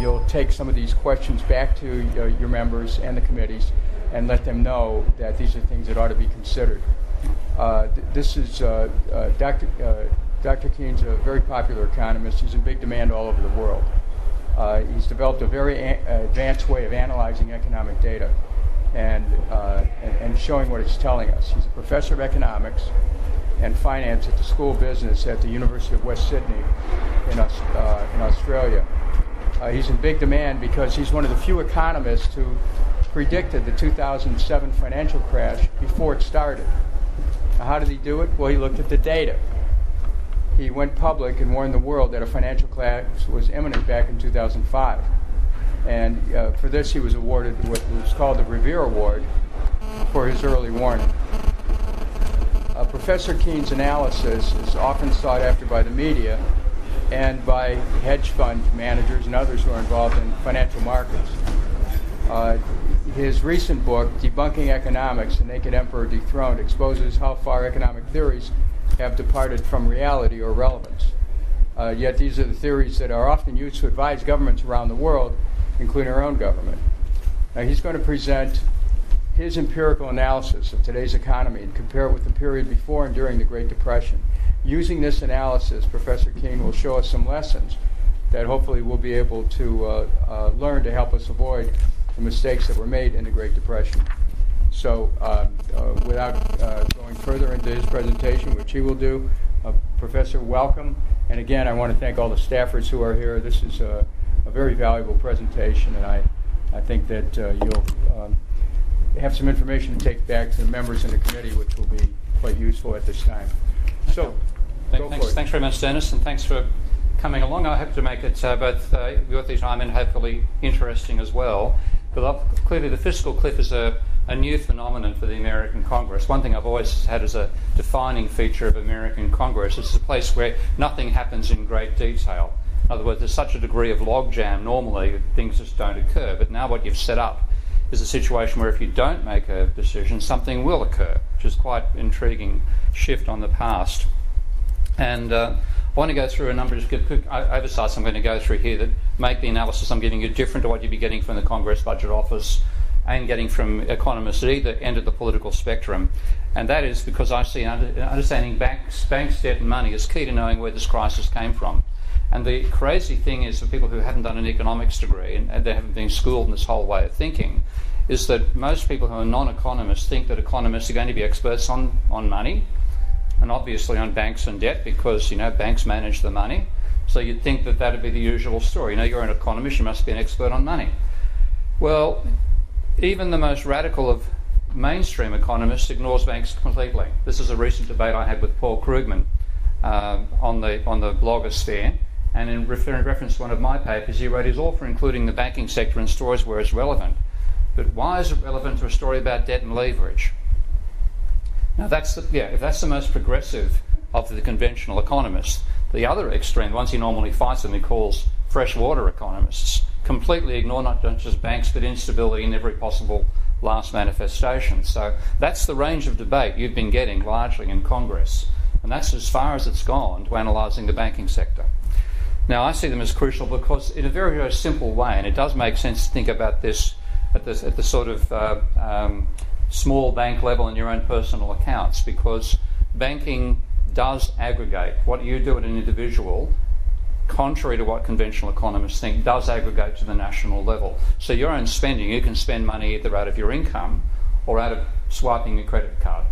you'll take some of these questions back to uh, your members and the committees and let them know that these are things that ought to be considered. Uh, th- this is uh, uh, Dr. Uh, Dr. Keen's a very popular economist. He's in big demand all over the world. Uh, he's developed a very a- advanced way of analyzing economic data and, uh, and, and showing what it's telling us. He's a professor of economics and finance at the School of Business at the University of West Sydney in, Aus- in Australia. Uh, he's in big demand because he's one of the few economists who predicted the 2007 financial crash before it started. Now, how did he do it? Well, he looked at the data. He went public and warned the world that a financial crash was imminent back in 2005. And uh, for this, he was awarded what was called the Revere Award for his early warning. Uh, Professor Keen's analysis is often sought after by the media and by hedge fund managers and others who are involved in financial markets. Uh, his recent book, Debunking Economics The Naked Emperor Dethroned, exposes how far economic theories have departed from reality or relevance. Uh, yet these are the theories that are often used to advise governments around the world, including our own government. Now, he's going to present his empirical analysis of today's economy and compare it with the period before and during the Great Depression. Using this analysis, Professor King will show us some lessons that hopefully we'll be able to uh, uh, learn to help us avoid the mistakes that were made in the Great Depression. So, uh, uh without uh, going further into his presentation, which he will do, uh, Professor, welcome. And again, I want to thank all the staffers who are here. This is a, a very valuable presentation, and I, I think that you'll um, have some information to take back to the members in the committee, which will be quite useful at this time. So, thanks, thanks very much, Dennis, and thanks for coming along. I hope to make it uh, both uh, worth your time and hopefully interesting as well. But clearly, the fiscal cliff is a, a new phenomenon for the American Congress. One thing I've always had as a defining feature of American Congress is it's a place where nothing happens in great detail. In other words, there's such a degree of logjam normally, that things just don't occur. But now, what you've set up is a situation where if you don't make a decision, something will occur, which is quite intriguing shift on the past. And uh, I want to go through a number of quick oversights I'm going to go through here that make the analysis I'm giving you different to what you'd be getting from the Congress Budget Office and getting from economists at either end of the political spectrum. And that is because I see understanding banks, banks, debt, and money is key to knowing where this crisis came from. And the crazy thing is, for people who haven't done an economics degree and they haven't been schooled in this whole way of thinking, is that most people who are non economists think that economists are going to be experts on, on money and obviously on banks and debt because, you know, banks manage the money. So you'd think that that'd be the usual story. You know, you're an economist, you must be an expert on money. Well, even the most radical of mainstream economists ignores banks completely. This is a recent debate I had with Paul Krugman uh, on the on the blogosphere, and in, refer- in reference to one of my papers, he wrote, "He's all for including the banking sector in stories where it's relevant." But why is it relevant to a story about debt and leverage? Now, that's the, yeah, if that's the most progressive of the conventional economists, the other extreme, ones he normally fights them, he calls freshwater economists, completely ignore not just banks but instability in every possible last manifestation. So that's the range of debate you've been getting largely in Congress, and that's as far as it's gone to analysing the banking sector. Now, I see them as crucial because, in a very, very simple way, and it does make sense to think about this at the, at the sort of uh, um, small bank level in your own personal accounts because banking does aggregate. What you do at an individual, contrary to what conventional economists think, does aggregate to the national level. So your own spending, you can spend money either out of your income or out of swiping your credit card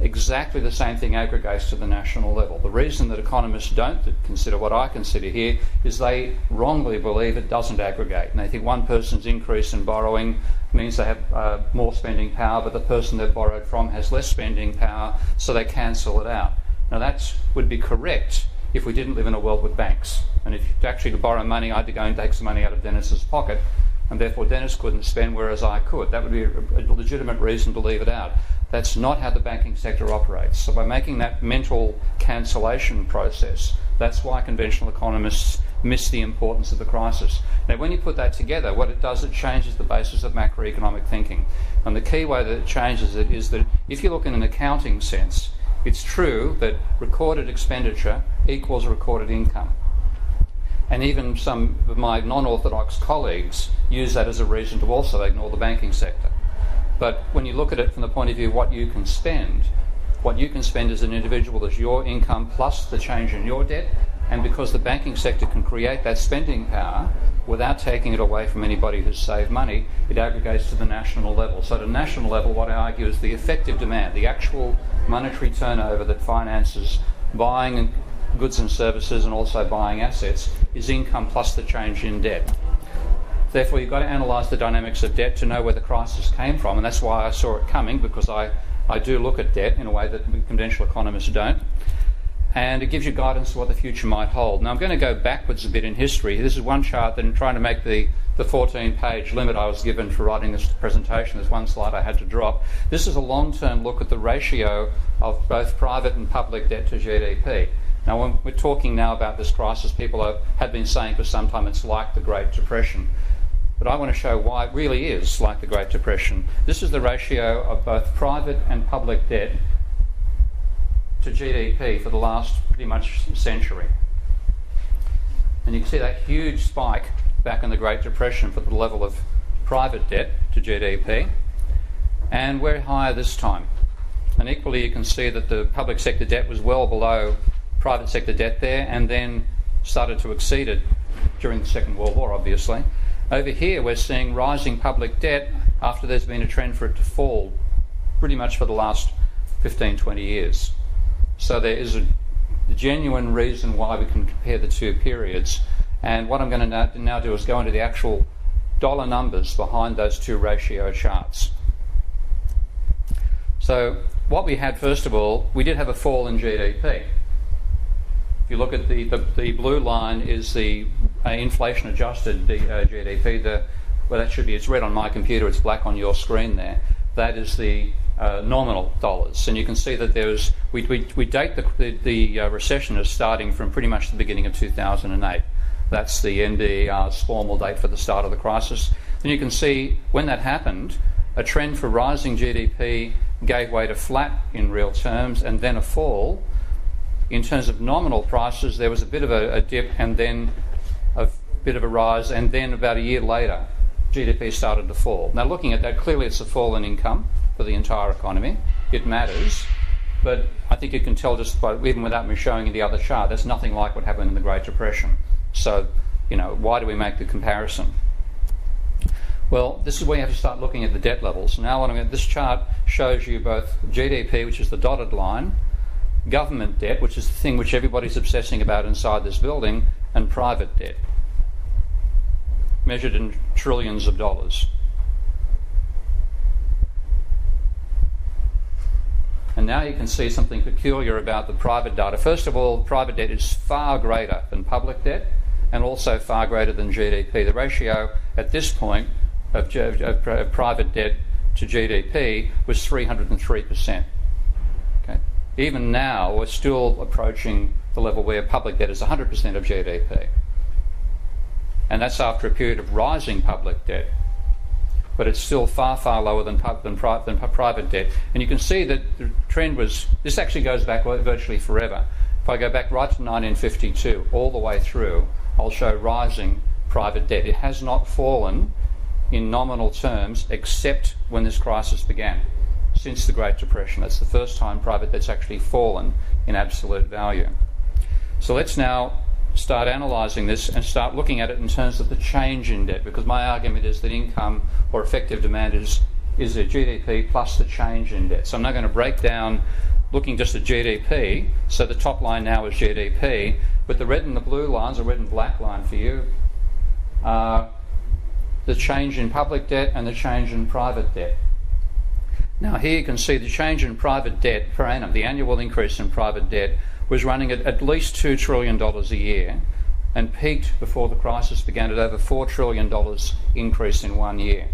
exactly the same thing aggregates to the national level. The reason that economists don't consider what I consider here is they wrongly believe it doesn't aggregate. And they think one person's increase in borrowing means they have uh, more spending power, but the person they've borrowed from has less spending power, so they cancel it out. Now, that would be correct if we didn't live in a world with banks. And if actually to borrow money, I had to go and take some money out of Dennis's pocket, and therefore Dennis couldn't spend, whereas I could. That would be a legitimate reason to leave it out. That's not how the banking sector operates. So, by making that mental cancellation process, that's why conventional economists miss the importance of the crisis. Now, when you put that together, what it does, it changes the basis of macroeconomic thinking. And the key way that it changes it is that if you look in an accounting sense, it's true that recorded expenditure equals recorded income. And even some of my non orthodox colleagues use that as a reason to also ignore the banking sector. But when you look at it from the point of view of what you can spend, what you can spend as an individual is your income plus the change in your debt. And because the banking sector can create that spending power without taking it away from anybody who's saved money, it aggregates to the national level. So, at a national level, what I argue is the effective demand, the actual monetary turnover that finances buying goods and services and also buying assets, is income plus the change in debt. Therefore, you've got to analyse the dynamics of debt to know where the crisis came from, and that's why I saw it coming because I, I do look at debt in a way that conventional economists don't. And it gives you guidance to what the future might hold. Now, I'm going to go backwards a bit in history. This is one chart that I'm trying to make the, the 14 page limit I was given for writing this presentation. There's one slide I had to drop. This is a long term look at the ratio of both private and public debt to GDP. Now, when we're talking now about this crisis, people have, have been saying for some time it's like the Great Depression. But I want to show why it really is like the Great Depression. This is the ratio of both private and public debt to GDP for the last pretty much century. And you can see that huge spike back in the Great Depression for the level of private debt to GDP. And we're higher this time. And equally, you can see that the public sector debt was well below private sector debt there and then started to exceed it during the Second World War, obviously. Over here, we're seeing rising public debt after there's been a trend for it to fall pretty much for the last 15, 20 years. So there is a genuine reason why we can compare the two periods. And what I'm going to now do is go into the actual dollar numbers behind those two ratio charts. So, what we had, first of all, we did have a fall in GDP. If you look at the, the, the blue line is the uh, inflation adjusted uh, GDP. The, well, that should be, it's red on my computer, it's black on your screen there. That is the uh, nominal dollars. And you can see that there's, we, we, we date the, the, the uh, recession as starting from pretty much the beginning of 2008. That's the NBER's formal date for the start of the crisis. And you can see when that happened, a trend for rising GDP gave way to flat in real terms and then a fall in terms of nominal prices, there was a bit of a, a dip and then bit of a rise, and then about a year later, GDP started to fall. Now, looking at that, clearly it's a fall in income for the entire economy. It matters, but I think you can tell just by even without me showing you the other chart, that's nothing like what happened in the Great Depression. So, you know, why do we make the comparison? Well, this is where you have to start looking at the debt levels. Now, what I'm this chart shows you both GDP, which is the dotted line, government debt, which is the thing which everybody's obsessing about inside this building, and private debt, measured in trillions of dollars. And now you can see something peculiar about the private data. First of all, private debt is far greater than public debt and also far greater than GDP. The ratio at this point of, of, of private debt to GDP was 303% even now, we're still approaching the level where public debt is 100% of GDP. And that's after a period of rising public debt. But it's still far, far lower than, than, than private debt. And you can see that the trend was this actually goes back virtually forever. If I go back right to 1952, all the way through, I'll show rising private debt. It has not fallen in nominal terms except when this crisis began since the Great Depression. That's the first time private debt's actually fallen in absolute value. So let's now start analysing this and start looking at it in terms of the change in debt, because my argument is that income or effective demand is, is a GDP plus the change in debt. So I'm now going to break down looking just at GDP. So the top line now is GDP, but the red and the blue lines, or red and black line for you, are the change in public debt and the change in private debt. Now, here you can see the change in private debt per annum, the annual increase in private debt was running at at least $2 trillion a year and peaked before the crisis began at over $4 trillion increase in one year.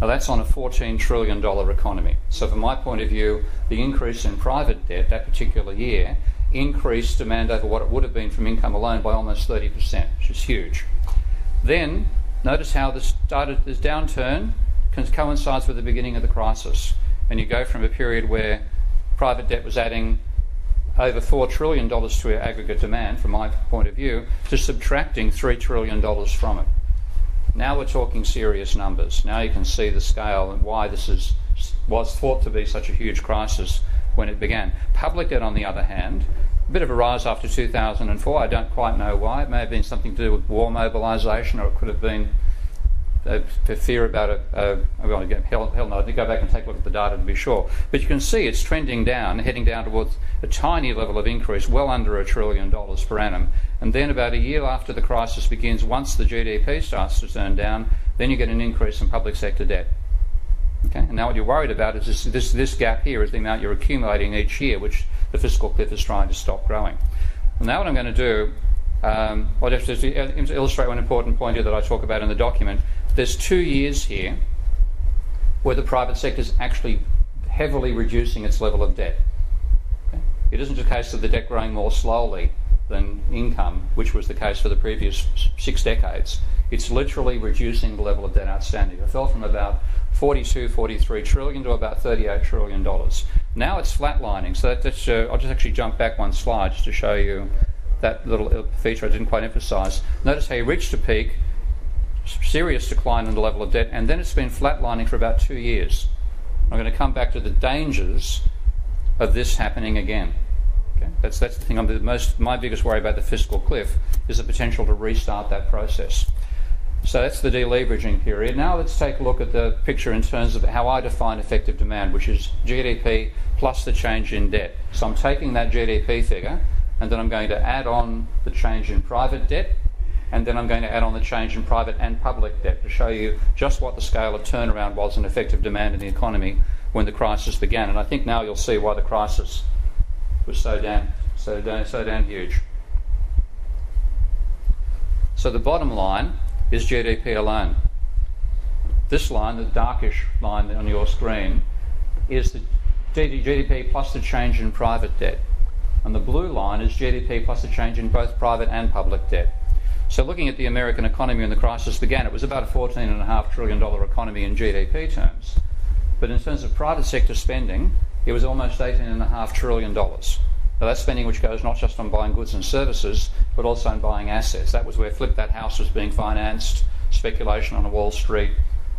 Now, that's on a $14 trillion economy. So, from my point of view, the increase in private debt that particular year increased demand over what it would have been from income alone by almost 30%, which is huge. Then, notice how this started this downturn coincides with the beginning of the crisis and you go from a period where private debt was adding over $4 trillion to our aggregate demand, from my point of view, to subtracting $3 trillion from it. Now we're talking serious numbers. Now you can see the scale and why this is, was thought to be such a huge crisis when it began. Public debt, on the other hand, a bit of a rise after 2004. I don't quite know why. It may have been something to do with war mobilisation, or it could have been uh, fear about it. Uh, well, hell, hell no, I go back and take a look at the data to be sure. But you can see it's trending down, heading down towards a tiny level of increase, well under a trillion dollars per annum. And then about a year after the crisis begins, once the GDP starts to turn down, then you get an increase in public sector debt. Okay? And now what you're worried about is this, this, this gap here is the amount you're accumulating each year, which the fiscal cliff is trying to stop growing. Well, now what I'm going to do, um, I'll just illustrate one important point here that I talk about in the document. There's two years here where the private sector is actually heavily reducing its level of debt. Okay? It isn't a case of the debt growing more slowly than income, which was the case for the previous six decades. It's literally reducing the level of debt outstanding. It fell from about 42, 43 trillion to about 38 trillion dollars. Now it's flatlining. So that, that's, uh, I'll just actually jump back one slide just to show you that little feature I didn't quite emphasise. Notice how you reached a peak serious decline in the level of debt, and then it's been flatlining for about two years. I'm going to come back to the dangers of this happening again. Okay? That's, that's the thing. I'm the most, my biggest worry about the fiscal cliff is the potential to restart that process. So that's the deleveraging period. Now let's take a look at the picture in terms of how I define effective demand, which is GDP plus the change in debt. So I'm taking that GDP figure and then I'm going to add on the change in private debt and then I'm going to add on the change in private and public debt to show you just what the scale of turnaround was in effective demand in the economy when the crisis began. And I think now you'll see why the crisis was so damn, so damn, so damn huge. So the bottom line is GDP alone. This line, the darkish line on your screen, is the GDP plus the change in private debt. And the blue line is GDP plus the change in both private and public debt. So, looking at the American economy when the crisis began, it was about a $14.5 trillion economy in GDP terms. But in terms of private sector spending, it was almost $18.5 trillion. Now, that's spending which goes not just on buying goods and services, but also on buying assets. That was where Flip That House was being financed, speculation on Wall Street,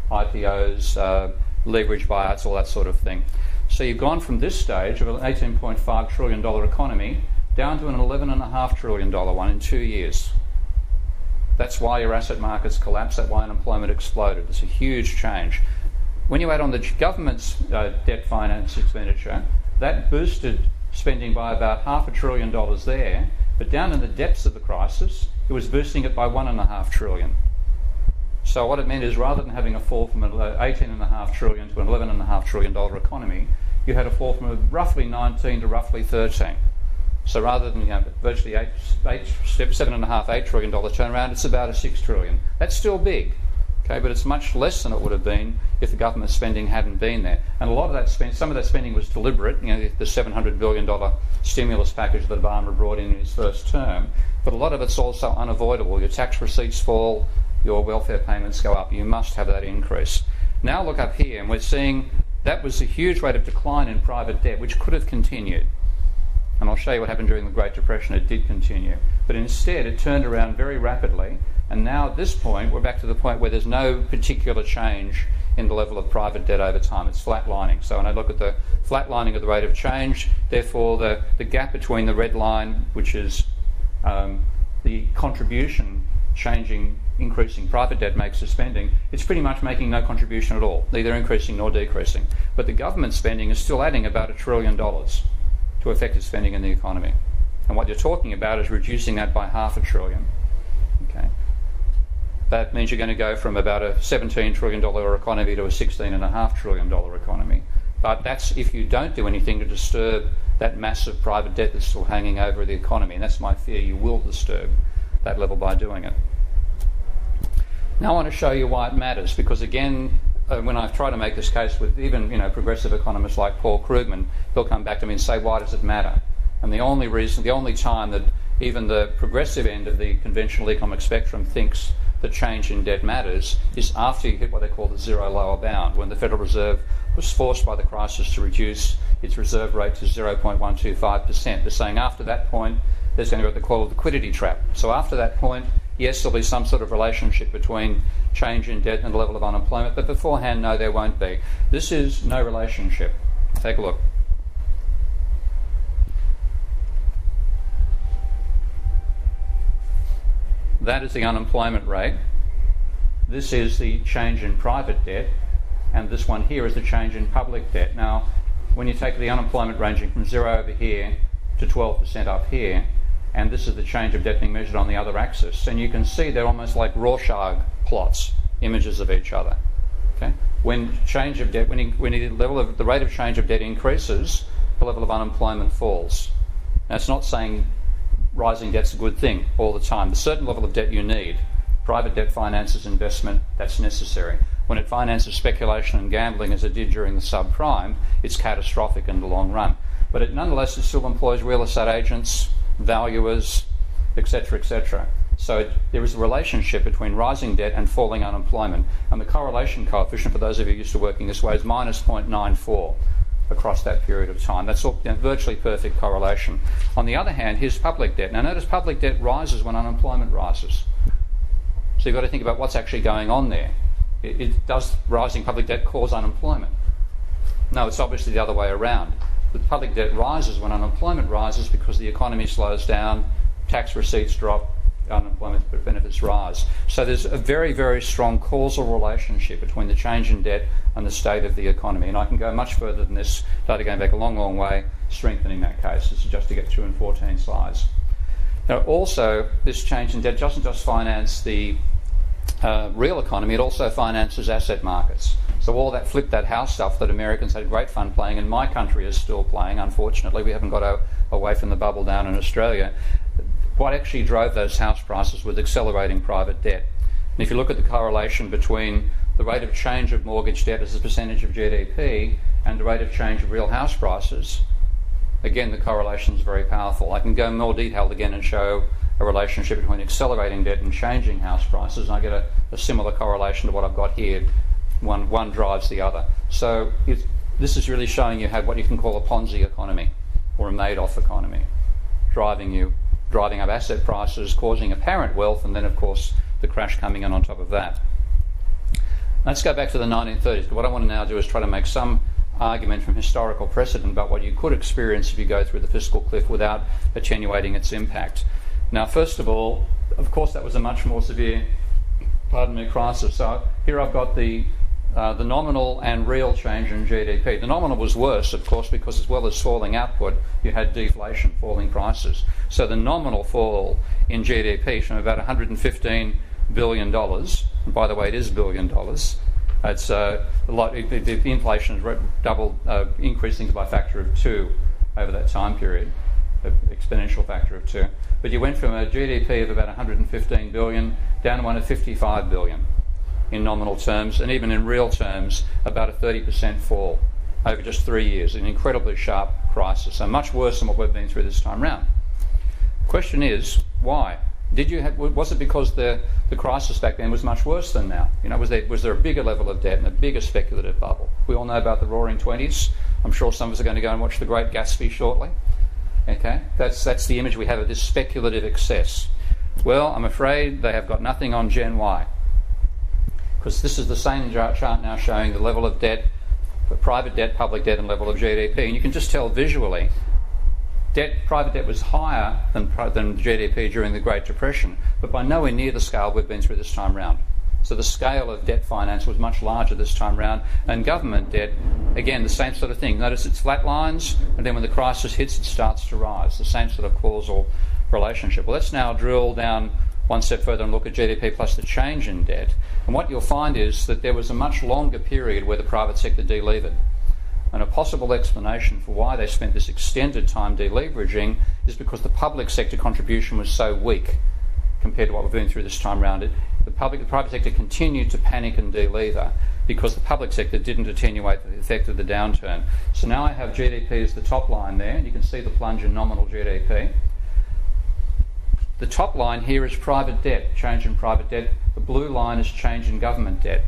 IPOs, uh, leverage buyouts, all that sort of thing. So you've gone from this stage of an $18.5 trillion economy down to an $11.5 trillion one one in two years. That's why your asset markets collapsed, that's why unemployment exploded. It's a huge change. When you add on the government's uh, debt finance expenditure, that boosted spending by about half a trillion dollars there, but down in the depths of the crisis, it was boosting it by one and a half trillion. So what it meant is rather than having a fall from an 18.5 trillion to an 11.5 trillion dollar economy, you had a fall from roughly 19 to roughly 13. So rather than you know, virtually eight, eight, seven and a half, eight trillion dollar turnaround, it's about a six trillion. That's still big, okay, but it's much less than it would have been if the government spending hadn't been there. And a lot of that spend, some of that spending was deliberate. You know, the 700 billion dollar stimulus package that Obama brought in in his first term, but a lot of it's also unavoidable. Your tax receipts fall, your welfare payments go up. You must have that increase. Now look up here, and we're seeing that was a huge rate of decline in private debt, which could have continued. And I'll show you what happened during the Great Depression. It did continue. But instead, it turned around very rapidly. And now, at this point, we're back to the point where there's no particular change in the level of private debt over time. It's flatlining. So when I look at the flatlining of the rate of change, therefore, the, the gap between the red line, which is um, the contribution changing, increasing private debt makes to spending, it's pretty much making no contribution at all, neither increasing nor decreasing. But the government spending is still adding about a trillion dollars to effective spending in the economy. And what you're talking about is reducing that by half a trillion. Okay. That means you're going to go from about a $17 trillion economy to a $16.5 trillion economy. But that's if you don't do anything to disturb that massive private debt that's still hanging over the economy. And that's my fear. You will disturb that level by doing it. Now I want to show you why it matters because, again, uh, when I've tried to make this case with even you know progressive economists like Paul Krugman, they'll come back to me and say, "Why does it matter?" And the only reason, the only time that even the progressive end of the conventional economic spectrum thinks the change in debt matters is after you hit what they call the zero lower bound, when the Federal Reserve was forced by the crisis to reduce its reserve rate to 0.125%. They're saying after that point, there's going to be what they call a liquidity trap. So after that point, yes, there'll be some sort of relationship between change in debt and the level of unemployment, but beforehand, no, there won't be. This is no relationship. Take a look. That is the unemployment rate. This is the change in private debt, and this one here is the change in public debt. Now, when you take the unemployment ranging from zero over here to 12% up here, and this is the change of debt being measured on the other axis, and you can see they're almost like Rorschach plots, images of each other. Okay? When change of debt, when, when the level of the rate of change of debt increases, the level of unemployment falls. Now, it's not saying rising debt's a good thing all the time. The certain level of debt you need. Private debt finances investment, that's necessary. When it finances speculation and gambling, as it did during the subprime, it's catastrophic in the long run. But it, nonetheless, it still employs real estate agents, valuers, etc., etc. So there is a relationship between rising debt and falling unemployment. And the correlation coefficient, for those of you used to working this way, is minus 0.94 across that period of time. That's all, you know, virtually perfect correlation. On the other hand, here's public debt. Now, notice public debt rises when unemployment rises. So you've got to think about what's actually going on there. It, it, does rising public debt cause unemployment? No, it's obviously the other way around. The public debt rises when unemployment rises because the economy slows down, tax receipts drop, unemployment benefits rise. So there's a very, very strong causal relationship between the change in debt and the state of the economy. And I can go much further than this, data going back a long, long way, strengthening that case. This is just to get through in 14 slides. Now, also, this change in debt doesn't just finance the uh, real economy, it also finances asset markets. So all that flip that house stuff that Americans had great fun playing, and my country is still playing. Unfortunately, we haven't got a, away from the bubble down in Australia. What actually drove those house prices was accelerating private debt. And if you look at the correlation between the rate of change of mortgage debt as a percentage of GDP and the rate of change of real house prices, again the correlation is very powerful. I can go in more detail again and show a relationship between accelerating debt and changing house prices, and I get a, a similar correlation to what I've got here. One, one drives the other. So this is really showing you how what you can call a Ponzi economy or a Madoff economy, driving you, driving up asset prices, causing apparent wealth, and then of course the crash coming in on top of that. Let's go back to the 1930s. What I want to now do is try to make some argument from historical precedent about what you could experience if you go through the fiscal cliff without attenuating its impact. Now, first of all, of course, that was a much more severe, pardon me, crisis. So here I've got the uh, the nominal and real change in GDP. The nominal was worse, of course, because as well as falling output, you had deflation, falling prices. So the nominal fall in GDP from about 115 billion dollars, and by the way, it is billion dollars. It's uh, a lot. The, inflation is doubled, uh, increasing by a factor of two over that time period, exponential factor of two. But you went from a GDP of about 115 billion down to one of 55 billion in nominal terms, and even in real terms, about a 30% fall over just three years. An incredibly sharp crisis, so much worse than what we've been through this time round. Question is, why? Did you have, was it because the, the crisis back then was much worse than now? You know, was there, was there a bigger level of debt and a bigger speculative bubble? We all know about the roaring 20s. I'm sure some of us are going to go and watch The Great Gatsby shortly. Okay, that's that's the image we have of this speculative excess. Well, I'm afraid they have got nothing on Gen Y, because this is the same chart now showing the level of debt, private debt, public debt, and level of GDP, and you can just tell visually. Debt, private debt was higher than, than GDP during the Great Depression, but by nowhere near the scale we've been through this time round. So the scale of debt finance was much larger this time round. And government debt, again, the same sort of thing. Notice it's flat lines, and then when the crisis hits, it starts to rise. The same sort of causal relationship. Well, let's now drill down one step further and look at GDP plus the change in debt. And what you'll find is that there was a much longer period where the private sector delevered. And a possible explanation for why they spent this extended time deleveraging is because the public sector contribution was so weak compared to what we've been through this time round. It, the public, the private sector continued to panic and delever because the public sector didn't attenuate the effect of the downturn. So now I have GDP as the top line there, and you can see the plunge in nominal GDP. The top line here is private debt, change in private debt The blue line is change in government debt.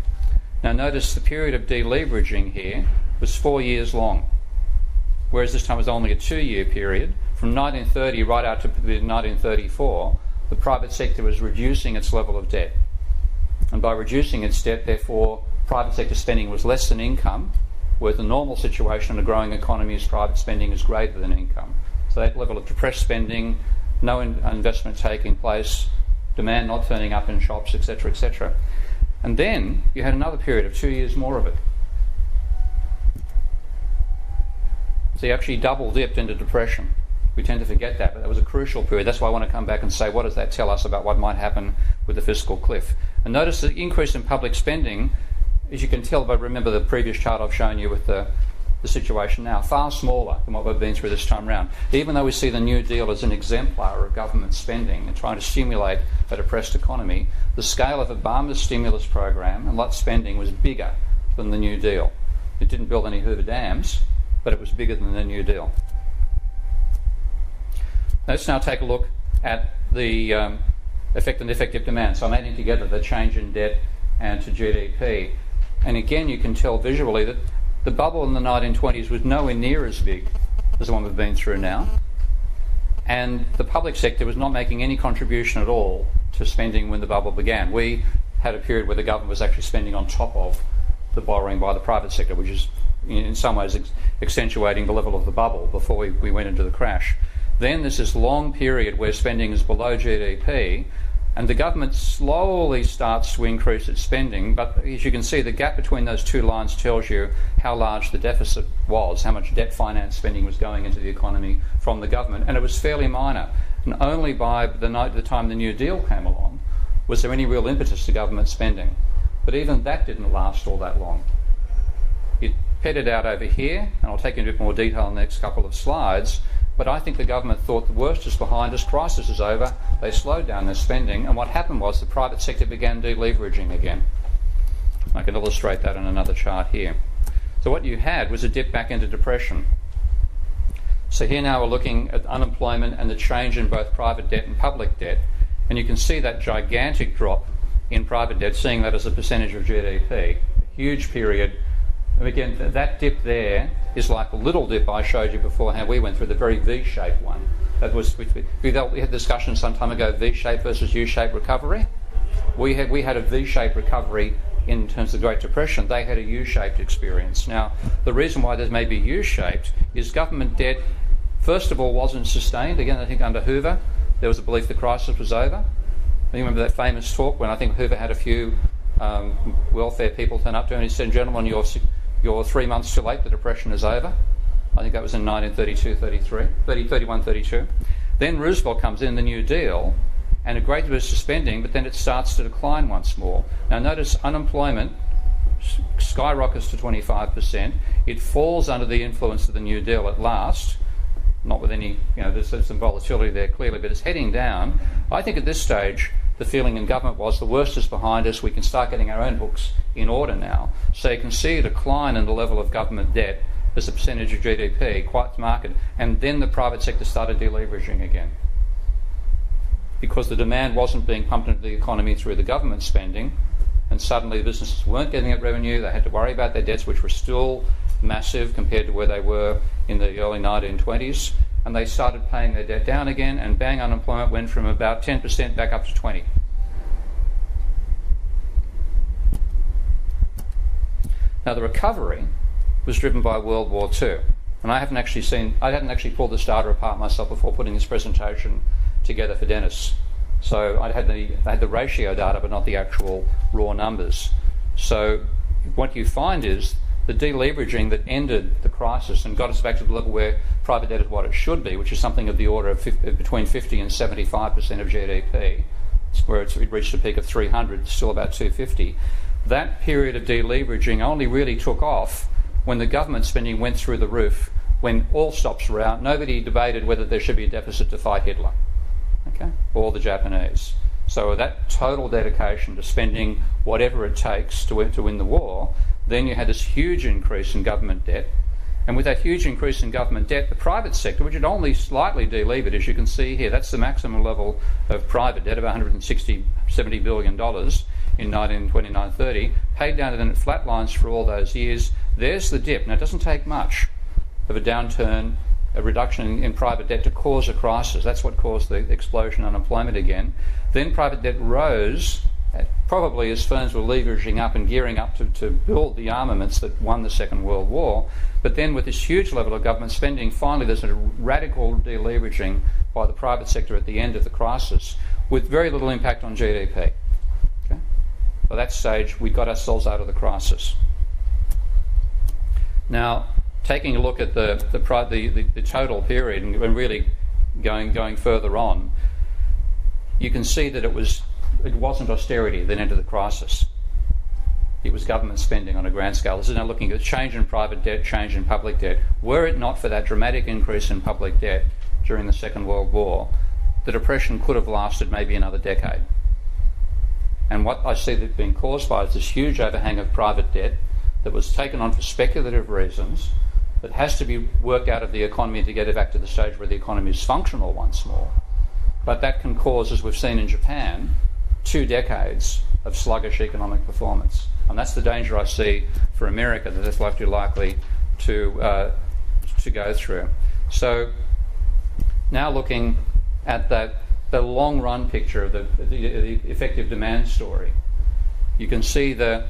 Now, notice the period of deleveraging here was four years long, whereas this time was only a two year period. From 1930 right out to 1934, the private sector was reducing its level of debt. And by reducing its debt, therefore, private sector spending was less than income, whereas the normal situation in a growing economy is private spending is greater than income. So that level of depressed spending, no in- investment taking place, demand not turning up in shops, etc., etc. And then you had another period of two years more of it. So you actually double dipped into depression. We tend to forget that, but that was a crucial period. That's why I want to come back and say, what does that tell us about what might happen with the fiscal cliff? And notice the increase in public spending, as you can tell by remember the previous chart I've shown you with the, the situation now, far smaller than what we've been through this time around. Even though we see the New Deal as an exemplar of government spending and trying to stimulate a depressed economy, the scale of Obama's stimulus program and lot spending was bigger than the New Deal. It didn't build any Hoover dams, but it was bigger than the New Deal. Let's now take a look at the um, effect and effective demand. So I'm adding together the change in debt and to GDP. And again, you can tell visually that the bubble in the 1920s was nowhere near as big as the one we've been through now. And the public sector was not making any contribution at all to spending when the bubble began. We had a period where the government was actually spending on top of the borrowing by the private sector, which is in some ways ex- accentuating the level of the bubble before we, we went into the crash. Then there's this long period where spending is below GDP, and the government slowly starts to increase its spending. But as you can see, the gap between those two lines tells you how large the deficit was, how much debt finance spending was going into the economy from the government, and it was fairly minor. And only by the, night, the time the New Deal came along was there any real impetus to government spending. But even that didn't last all that long. It petered out over here, and I'll take you into a bit more detail in the next couple of slides. But I think the government thought the worst is behind us, crisis is over. They slowed down their spending, and what happened was the private sector began deleveraging again. I can illustrate that in another chart here. So what you had was a dip back into depression. So here now we're looking at unemployment and the change in both private debt and public debt, and you can see that gigantic drop in private debt, seeing that as a percentage of GDP. A huge period again, that dip there is like a little dip I showed you before, how we went through the very V-shaped one. That was we, we, had discussion some time ago, V-shaped versus U-shaped recovery. We had we had a V-shaped recovery in terms of the Great Depression. They had a U-shaped experience. Now, the reason why this may be U-shaped is government debt, first of all, wasn't sustained. Again, I think under Hoover, there was a belief the crisis was over. You remember that famous talk when I think Hoover had a few um, welfare people turn up to him and he said, "Gentlemen, you're you're three months too late, the Depression is over. I think that was in 1932, 33, 30, 31, 32. Then Roosevelt comes in, the New Deal, and a great boost of spending, but then it starts to decline once more. Now, notice unemployment skyrockets to 25%. It falls under the influence of the New Deal at last, not with any, you know, there's, there's some volatility there clearly, but it's heading down. I think at this stage, the feeling in government was the worst is behind us, we can start getting our own books in order now. So you can see a decline in the level of government debt as a percentage of GDP, quite marked. And then the private sector started deleveraging again. Because the demand wasn't being pumped into the economy through the government spending, and suddenly the businesses weren't getting that revenue, they had to worry about their debts, which were still massive compared to where they were in the early 1920s and they started paying their debt down again, and bang, unemployment went from about 10% back up to 20. Now the recovery was driven by World War II, and I haven't actually seen, I hadn't actually pulled this data apart myself before putting this presentation together for Dennis. So I had the I had the ratio data, but not the actual raw numbers. So what you find is the deleveraging that ended the crisis and got us back to the level where private debt is what it should be, which is something of the order of 50, between 50 and 75 percent of GDP, where it's reached a peak of 300, still about 250. That period of deleveraging only really took off when the government spending went through the roof, when all stops were out. Nobody debated whether there should be a deficit to fight Hitler, okay, or the Japanese. So that total dedication to spending whatever it takes to to win the war, then you had this huge increase in government debt, And with that huge increase in government debt, the private sector, which had only slightly delevered, as you can see here, that's the maximum level of private debt of 160, 70 billion dollars in 1929 30, paid down and then it flatlines for all those years. There's the dip. Now, it doesn't take much of a downturn, a reduction in, in private debt to cause a crisis. That's what caused the explosion in unemployment again. Then private debt rose probably as firms were leveraging up and gearing up to, to build the armaments that won the Second World War. But then, with this huge level of government spending, finally there's a radical deleveraging by the private sector at the end of the crisis with very little impact on GDP. Okay? By that stage, we got ourselves out of the crisis. Now, taking a look at the, the, the, the total period and really going, going further on, you can see that it was it wasn't austerity that ended the crisis. It was government spending on a grand scale. This is now looking at change in private debt, change in public debt. Were it not for that dramatic increase in public debt during the Second World War, the Depression could have lasted maybe another decade. And what I see that being caused by is this huge overhang of private debt that was taken on for speculative reasons that has to be worked out of the economy to get it back to the stage where the economy is functional once more. But that can cause, as we've seen in Japan, two decades of sluggish economic performance. And that's the danger I see for America that it's likely likely to, uh, to go through. So now looking at that the long run picture of the, the, the effective demand story, you can see the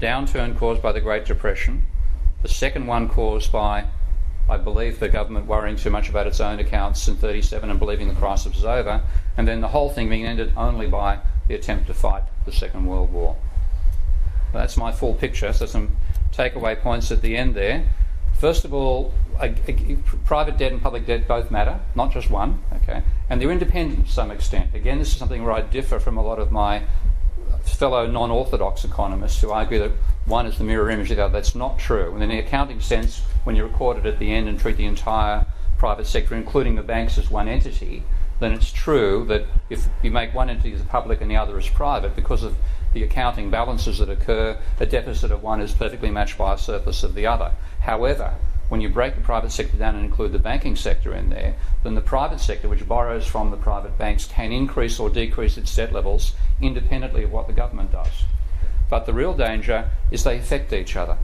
downturn caused by the Great Depression, the second one caused by I believe the government worrying too much about its own accounts in 37 and believing the crisis was over, and then the whole thing being ended only by the attempt to fight the Second World War. That's my full picture, so some takeaway points at the end there. First of all, a, a, private debt and public debt both matter, not just one, okay? And they're independent to some extent. Again, this is something where I differ from a lot of my fellow non orthodox economists who argue that one is the mirror image of the other. That's not true. And in the accounting sense, when you record it at the end and treat the entire private sector, including the banks, as one entity, then it's true that if you make one entity as public and the other as private, because of the accounting balances that occur, a deficit of one is perfectly matched by a surplus of the other. However, when you break the private sector down and include the banking sector in there, then the private sector, which borrows from the private banks, can increase or decrease its debt levels independently of what the government does. But the real danger is they affect each other,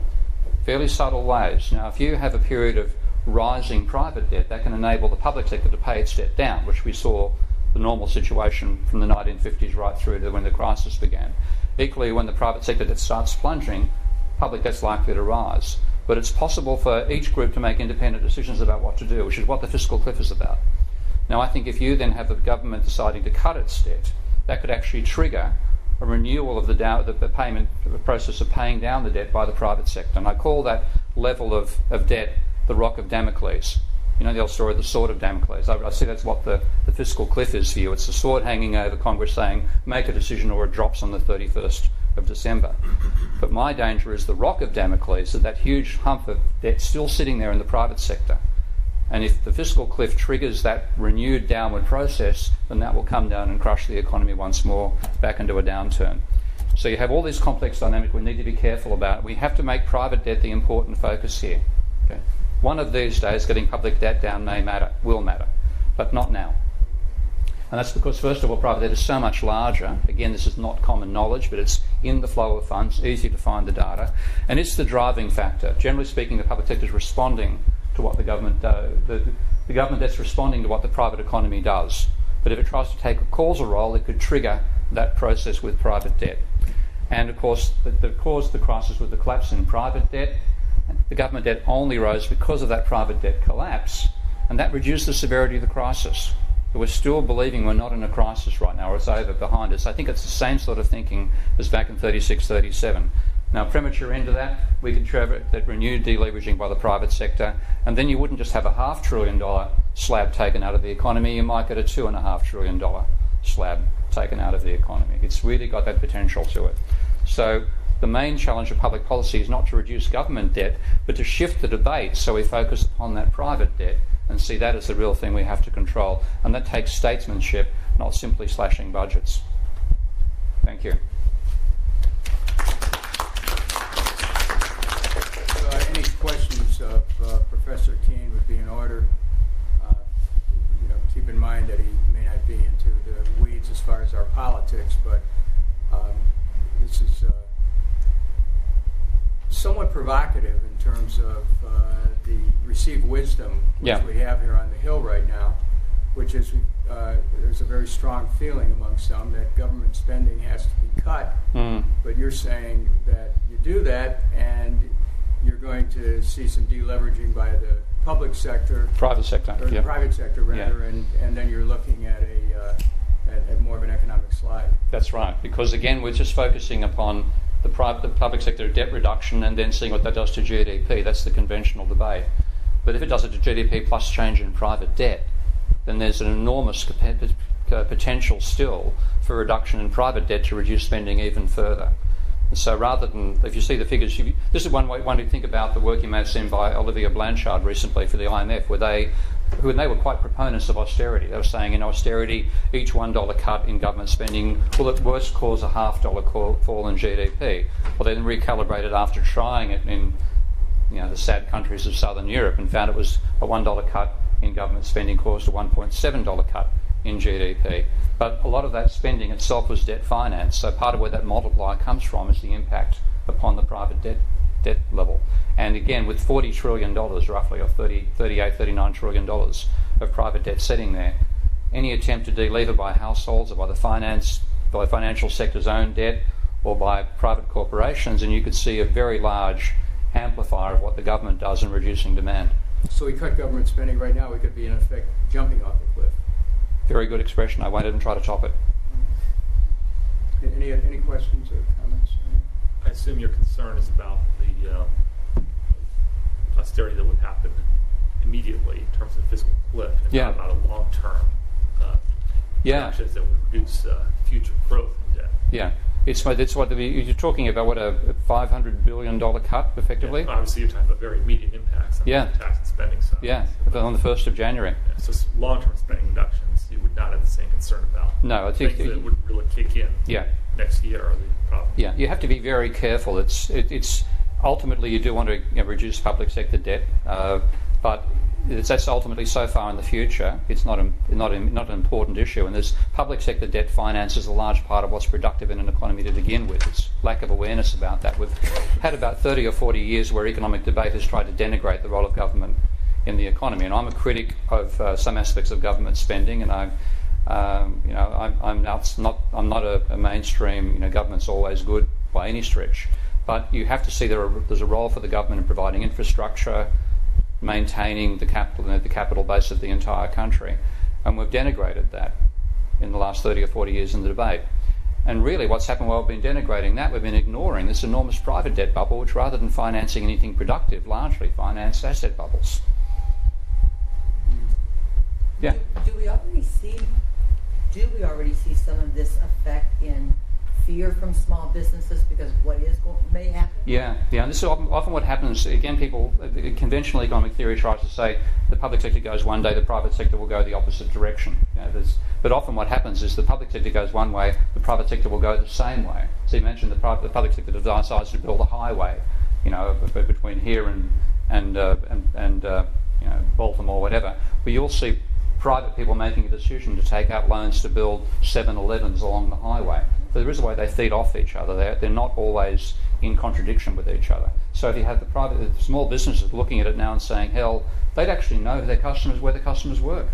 fairly subtle ways. Now, if you have a period of rising private debt, that can enable the public sector to pay its debt down, which we saw the normal situation from the 1950s right through to when the crisis began. Equally, when the private sector debt starts plunging, public debt's likely to rise. But it's possible for each group to make independent decisions about what to do, which is what the fiscal cliff is about. Now, I think if you then have the government deciding to cut its debt, that could actually trigger a renewal of the, the payment the process of paying down the debt by the private sector. And I call that level of, of debt the rock of Damocles. You know the old story of the sword of Damocles. I, I see that's what the, the fiscal cliff is for you. It's the sword hanging over Congress saying, make a decision or it drops on the 31st of December. But my danger is the rock of Damocles, that that huge hump of debt still sitting there in the private sector. And if the fiscal cliff triggers that renewed downward process, then that will come down and crush the economy once more back into a downturn. So you have all these complex dynamics we need to be careful about. We have to make private debt the important focus here. Okay? One of these days, getting public debt down may matter, will matter, but not now. And that's because, first of all, private debt is so much larger. Again, this is not common knowledge, but it's in the flow of funds, easy to find the data. And it's the driving factor. Generally speaking, the public sector is responding to what the government does. The, the government that's responding to what the private economy does. But if it tries to take a causal role, it could trigger that process with private debt. And of course, the, the caused the crisis with the collapse in private debt the government debt only rose because of that private debt collapse, and that reduced the severity of the crisis. But we're still believing we're not in a crisis right now, or it's over behind us. I think it's the same sort of thinking as back in 36, 37. Now, premature end of that, we could have that renewed deleveraging by the private sector, and then you wouldn't just have a half trillion dollar slab taken out of the economy, you might get a two and a half trillion dollar slab taken out of the economy. It's really got that potential to it. So the main challenge of public policy is not to reduce government debt, but to shift the debate so we focus upon that private debt and see that as the real thing we have to control. And that takes statesmanship, not simply slashing budgets. Thank you. So, uh, any questions of uh, Professor Keen would be in order. Uh, you know, keep in mind that he may not be into the weeds as far as our politics, but um, this is. Uh, somewhat provocative in terms of uh, the received wisdom which Yeah. we have here on the Hill right now, which is uh, there's a very strong feeling among some that government spending has to be cut. Mm. But you're saying that you do that and you're going to see some deleveraging by the public sector, Private sector. or the yeah. private sector rather, Yeah. and, and then you're looking at a uh, at, at more of an economic slide. That's right, because again, we're just focusing upon the, private, the public sector debt reduction and then seeing what that does to GDP. That's the conventional debate. But if it does it to GDP plus change in private debt, then there's an enormous uh, potential still for reduction in private debt to reduce spending even further. And so rather than, if you see the figures, you, this is one way one to think about the work you may have seen by Olivier Blanchard recently for the IMF, where they, who and they were quite proponents of austerity. They were saying in austerity, each one dollar cut in government spending will at worst cause a half dollar fall in GDP. Well, they then recalibrated after trying it in you know, the sad countries of southern Europe and found it was a $1 cut in government spending caused a $1.7 cut in GDP. But a lot of that spending itself was debt finance, so part of where that multiplier comes from is the impact upon the private debt debt level. And again, with $40 trillion roughly, or 30, 38, 39 trillion dollars of private debt sitting there, any attempt to delever by households or by the finance, by the financial sector's own debt or by private corporations, and you could see a very large amplifier of what the government does in reducing demand. So we cut government spending right now, we could be in effect jumping off the cliff. Very good expression. I won't even try to top it. Any any questions or comments? I assume your concern is about the um, austerity that would happen immediately in terms of fiscal cliff, and Yeah. not about a long-term uh, Yeah. actions that would reduce uh, future growth in debt. Yeah, it's what it's what the, you're talking about. What a 500 billion dollar cut, effectively. And obviously, you're talking about very immediate impacts on Yeah. the tax and spending side. Yeah, on the first of January. Yeah, So long-term spending reductions, you would not have the same concern about. No, I think- things that would really kick in Yeah. next year are the problem. Yeah, you have to be very careful. It's it, it's ultimately you do want to you know, reduce public sector debt, uh, but it's, that's ultimately so far in the future. It's not a, not a, not an important issue, and there's public sector debt finance is a large part of what's productive in an economy to begin with. It's lack of awareness about that. We've had about 30 or 40 years where economic debate has tried to denigrate the role of government in the economy, and I'm a critic of uh, some aspects of government spending, and I. Um, you know, I'm, I'm not, not, I'm not a, a mainstream, you know, government's always good by any stretch. But you have to see there are, there's a role for the government in providing infrastructure, maintaining the capital, the capital base of the entire country. And we've denigrated that in the last 30 or 40 years in the debate. And really, what's happened while we've been denigrating that, we've been ignoring this enormous private debt bubble, which rather than financing anything productive, largely financed asset bubbles. Yeah. Do, do we already see? Do we already see some of this effect in fear from small businesses because what is going may happen? Yeah, yeah. This is often, often what happens. Again, people, conventional economic theory tries to say the public sector goes one day, the private sector will go the opposite direction. You know, but often what happens is the public sector goes one way, the private sector will go the same way. So you mentioned the, private, the public sector decides to build a highway, you know, between here and and uh, and, and uh, you know Baltimore, or whatever. But you'll see private people making a decision to take out loans to build 7-Elevens along the highway. There is a way they feed off each other. They're, they're not always in contradiction with each other. So if you have the private, the small businesses looking at it now and saying, hell, they'd actually know their customers, where their customers work.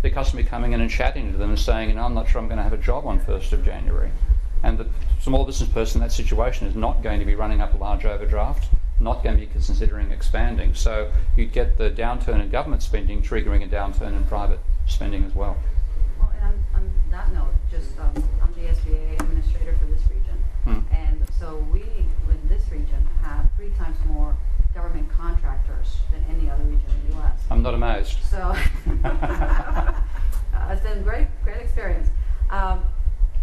Their customer coming in and chatting to them and saying, you know, I'm not sure I'm going to have a job on 1st of January. And the small business person in that situation is not going to be running up a large overdraft, not going to be considering expanding. So you'd get the downturn in government spending triggering a downturn in private spending as well. That note, just um, I'm the SBA administrator for this region, Hmm. and so we in this region have three times more government contractors than any other region in the U.S. I'm not amazed. So uh, it's been great, great experience. Um,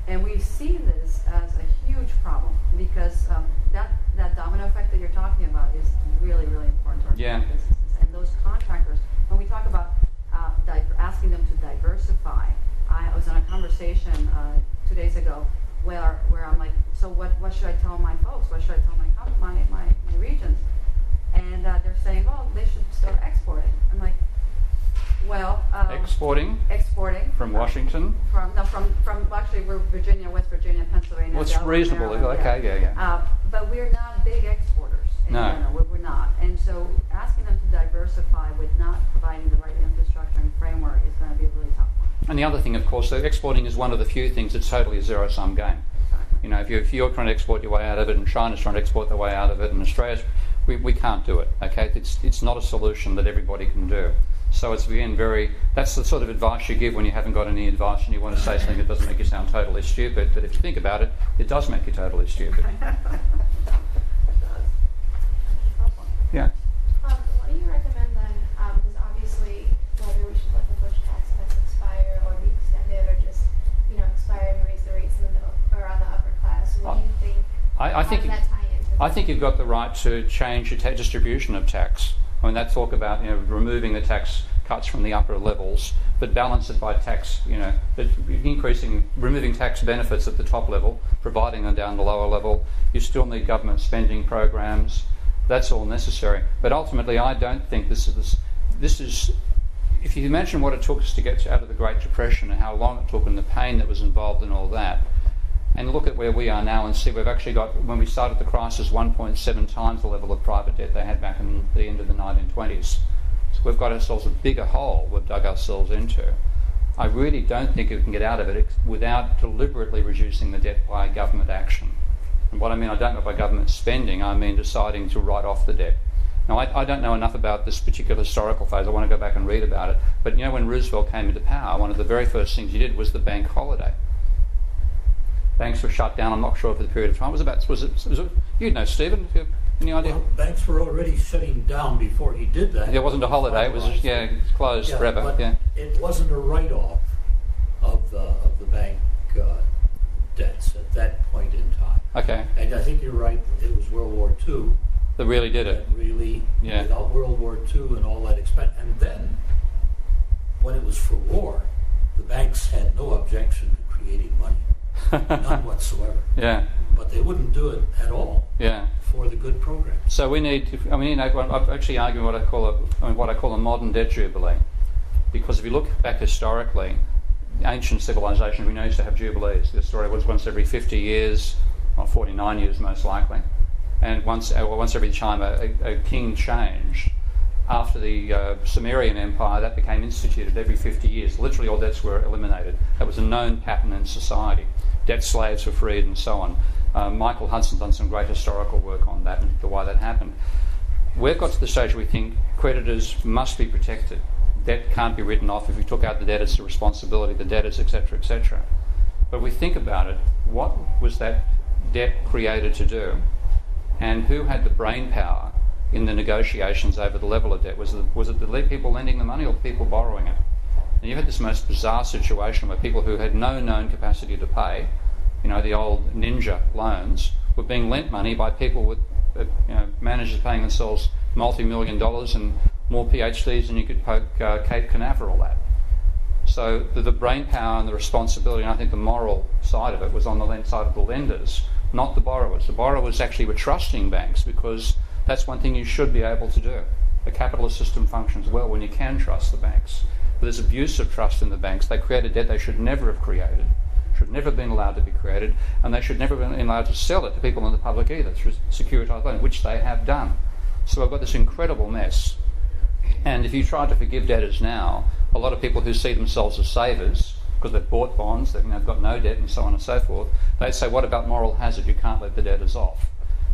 and we see this as a huge problem because um, that, that domino effect that you're talking about is really, really important to our Yeah. businesses. And those contractors, when we talk about uh, asking them to diversify, I was in a conversation uh, two days ago where, where I'm like, so what, what should I tell my folks? What should I tell my, my, my, my regions? And uh, they're saying, well, they should start exporting. I'm like, well, um, Exporting exporting from Washington. From no, from from actually we're Virginia, West Virginia, Pennsylvania. Well, it's Delaware, reasonable. Maryland, Okay, yeah, yeah. Uh, but we're not big exporters, No. no, we're, we're not. And so asking them to diversify with not providing the right infrastructure and framework is going to be a really tough one. And the other thing, of course, that exporting is one of the few things that's totally a zero-sum game. You know, if you're, if you're trying to export your way out of it, and China's trying to export their way out of it, and Australia's, we, we can't do it. Okay, it's it's not a solution that everybody can do. So it's again very. That's the sort of advice you give when you haven't got any advice and you want to say something that doesn't make you sound totally stupid. But if you think about it, it does make you totally stupid. Yeah. Um, what do you recommend then? Um, because obviously, whether we should let the Bush tax cuts expire or be extended, or just you know expire and raise the rates in the middle or on the upper class, what do you think? I, I think? I think you've got the right to change the ta- distribution of tax. I mean, that talk about you know removing the tax cuts from the upper levels, but balance it by tax, you know, but increasing, removing tax benefits at the top level, providing them down the lower level. You still need government spending programs. That's all necessary. But ultimately, I don't think this is this, this is. If you imagine what it took us to get out of the Great Depression and how long it took and the pain that was involved in all that, and look at where we are now and see we've actually got, when we started the crisis, 1.7 times the level of private debt they had back in the end of the 1920s. So we've got ourselves a bigger hole we've dug ourselves into. I really don't think we can get out of it without deliberately reducing the debt by government action. And what I mean, I don't know by government spending, I mean deciding to write off the debt. Now, I, I don't know enough about this particular historical phase. I want to go back and read about it. But you know, when Roosevelt came into power, one of the very first things he did was the bank holiday banks were shut down. I'm not sure for the period of time. It was about was it, was it you know Stephen? Any idea? Well, banks were already shutting down before he did that. It wasn't a holiday. It was yeah, it's closed Yeah, forever. Yeah, It wasn't a write-off of the, of the bank uh, debts at that point in time. okay. And I think you're right, it was World War II That really did it. really, Yeah. without World War II and all that expense. And then, when it was for war, the banks had no objection to creating money, none whatsoever. Yeah, But they wouldn't do it at all yeah. for the good program. So we need. To, I mean, I'm actually arguing what I call a I mean, what I call a modern debt jubilee, because if you look back historically, ancient civilizations we know used to have jubilees. The story was once every 50 years, or 49 years most likely, and once uh, well, once every time a, a, a king changed. After the uh, Sumerian Empire, that became instituted every 50 years. Literally, all debts were eliminated. That was a known pattern in society. Debt slaves were freed, and so on. Uh, Michael Hudson's done some great historical work on that and the why that happened. We've got to the stage where we think creditors must be protected. Debt can't be written off. If you took out the debt, it's the responsibility of the debtors, etc., etc. But we think about it. What was that debt created to do? And who had the brain power in the negotiations over the level of debt? Was it, was it the people lending the money or the people borrowing it? And you had this most bizarre situation where people who had no known capacity to pay, you know, the old ninja loans, were being lent money by people with, uh, you know, managers paying themselves multi-million dollars and more PhDs than you could poke uh, Cape Canaveral at. So the, the brain power and the responsibility, and I think the moral side of it, was on the lend- side of the lenders, not the borrowers. The borrowers actually were trusting banks because that's one thing you should be able to do. The capitalist system functions well when you can trust the banks. But there's abuse of trust in the banks. They create a debt they should never have created, should never have been allowed to be created, and they should never have been allowed to sell it to people in the public either through securitized loan, which they have done. So I've got this incredible mess. And if you try to forgive debtors now, a lot of people who see themselves as savers, because they've bought bonds, they've got no debt, and so on and so forth, they say, What about moral hazard? You can't let the debtors off.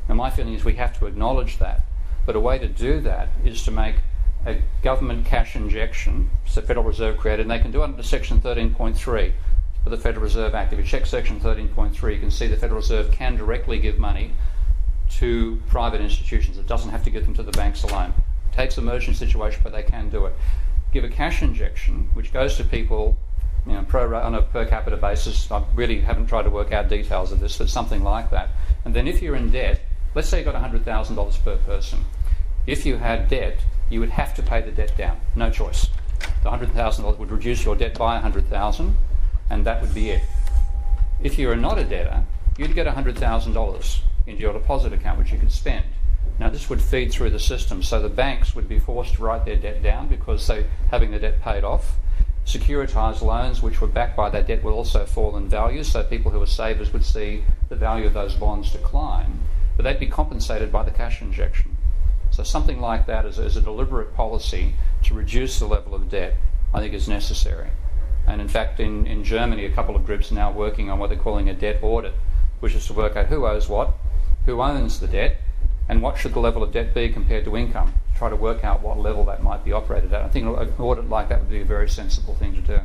Now, my feeling is we have to acknowledge that. But a way to do that is to make a government cash injection, so Federal Reserve created, and they can do it under Section 13.3 of the Federal Reserve Act. If you check Section 13.3, you can see the Federal Reserve can directly give money to private institutions. It doesn't have to give them to the banks alone. It takes an emergency situation, but they can do it. Give a cash injection, which goes to people you know, pro, on a per capita basis. I really haven't tried to work out details of this, but something like that. And then if you're in debt, let's say you got $100,000 per person. If you had debt, you would have to pay the debt down. No choice. The $100,000 would reduce your debt by 100,000, and that would be it. If you are not a debtor, you'd get $100,000 into your deposit account, which you could spend. Now, this would feed through the system, so the banks would be forced to write their debt down because they having the debt paid off. Securitized loans, which were backed by that debt, would also fall in value, so people who are savers would see the value of those bonds decline. but they'd be compensated by the cash injection. So something like that as, as a deliberate policy to reduce the level of debt, I think is necessary. And in fact, in, in Germany, a couple of groups are now working on what they're calling a debt audit, which is to work out who owes what, who owns the debt, and what should the level of debt be compared to income. Try to work out what level that might be operated at. I think an audit like that would be a very sensible thing to do.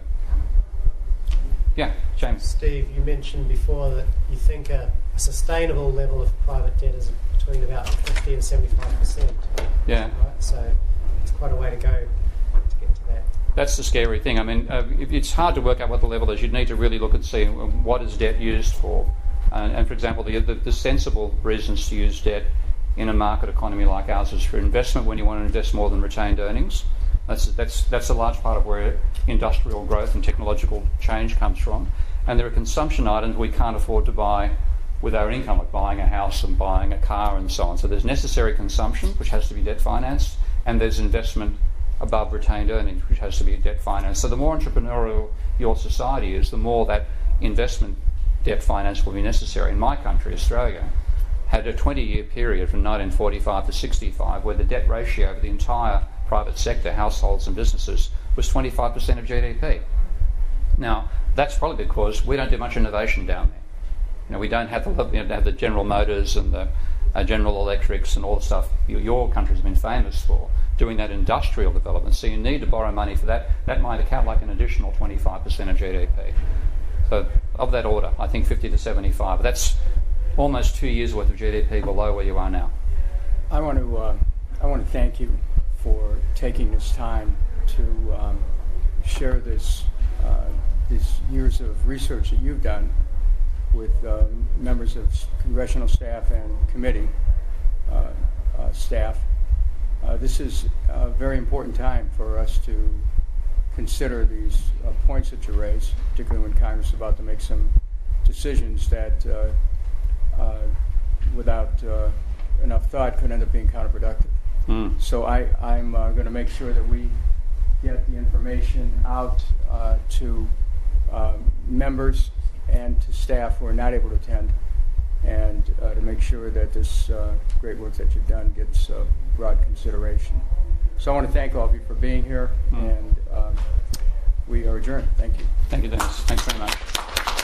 Yeah, James. Steve, you mentioned before that you think a, a sustainable level of private debt is between about 50 and 75 percent. Yeah. Right, so it's quite a way to go to get to that. That's the scary thing. I mean, uh, it's hard to work out what the level is. You'd need to really look and see um, what is debt used for. And, and for example, the, the, the sensible reasons to use debt in a market economy like ours is for investment when you want to invest more than retained earnings. That's, that's, that's a large part of where industrial growth and technological change comes from. And there are consumption items we can't afford to buy with our income, like buying a house and buying a car and so on. So there's necessary consumption, which has to be debt financed, and there's investment above retained earnings, which has to be debt financed. So the more entrepreneurial your society is, the more that investment debt finance will be necessary. In my country, Australia, had a 20 year period from 1945 to 65 where the debt ratio of the entire private sector, households and businesses, was 25% of GDP. Now, that's probably because we don't do much innovation down there. You know, we don't have the, you know, have the General Motors and the uh, General Electrics and all the stuff your, your country's been famous for, doing that industrial development. So you need to borrow money for that. That might account like an additional 25% of GDP. So of that order, I think 50 to 75. That's almost two years' worth of GDP below where you are now. I want to uh, I want to thank you for taking this time to um, share this uh, these years of research that you've done with um, members of congressional staff and committee uh, uh, staff. Uh, this is a very important time for us to consider these uh, points that you raise, particularly when Congress is about to make some decisions that, uh, uh, without uh, enough thought, could end up being counterproductive. Mm. So I, I'm uh, going to make sure that we get the information out uh, to members and to staff who are not able to attend, and uh, to make sure that this uh, great work that you've done gets uh, broad consideration. So I want to thank all of you for being here, Mm. and um, we are adjourned. Thank you. Thank you, Dennis. Thanks very much.